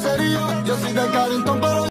serio, yo soy de Carrington, pero...